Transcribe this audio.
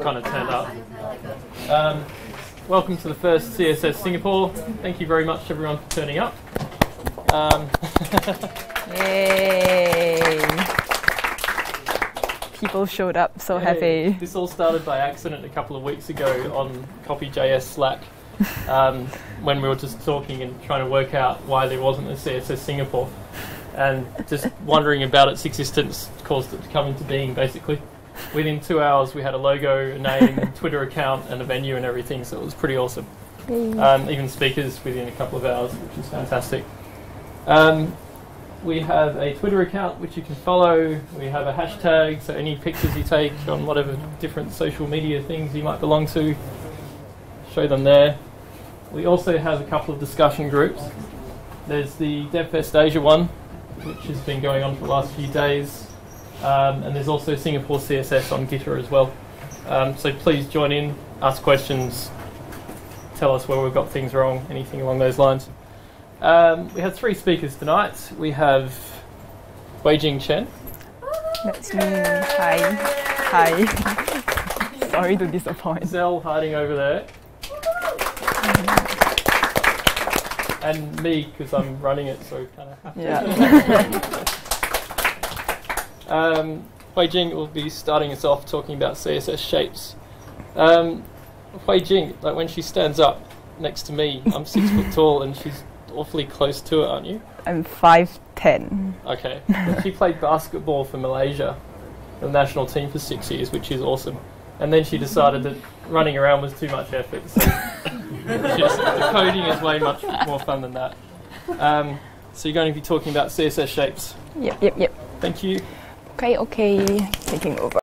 kind of turned up. Um, welcome to the first CSS Singapore. Thank you very much, everyone, for turning up. Um, Yay! People showed up, so happy. This all started by accident a couple of weeks ago on Copy.js Slack um, when we were just talking and trying to work out why there wasn't a CSS Singapore. And just wondering about its existence caused it to come into being, basically. Within two hours, we had a logo, a name, a Twitter account, and a venue and everything, so it was pretty awesome. Um, even speakers within a couple of hours, which is fantastic. Um, we have a Twitter account which you can follow. We have a hashtag, so any pictures you take on whatever different social media things you might belong to, show them there. We also have a couple of discussion groups. There's the DevFest Asia one, which has been going on for the last few days, um, and there's also Singapore CSS on Gitter as well. Um, so please join in, ask questions, tell us where we've got things wrong, anything along those lines. Um, we have three speakers tonight. We have Hui Jing Chen, That's me. Hi. Hi. Sorry to disappoint. Zell hiding over there, and me because I'm running it, so kind of. Yeah. Um, Hui Jing will be starting us off talking about CSS shapes. Um, Hui Jing, like when she stands up next to me, I'm six foot tall and she's awfully close to it, aren't you? I'm 5'10. Okay. she played basketball for Malaysia, the national team for six years, which is awesome. And then she decided that running around was too much effort. So just, the coding is way much more fun than that. Um, so you're going to be talking about CSS shapes. Yep, yep, yep. Thank you. Okay, okay. Taking over.